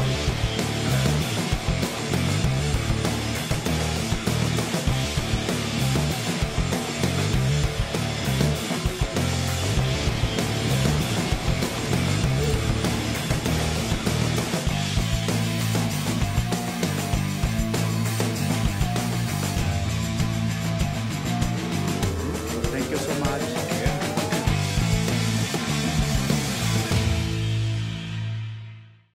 Come on.